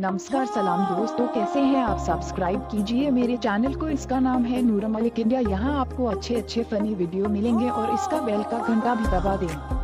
नमस्कार, सलाम दोस्तों, कैसे हैं आप? सब्सक्राइब कीजिए मेरे चैनल को। इसका नाम है नूरा मलिक इंडिया यहाँ आपको अच्छे अच्छे फनी वीडियो मिलेंगे और इसका बेल का घंटा भी दबा दें।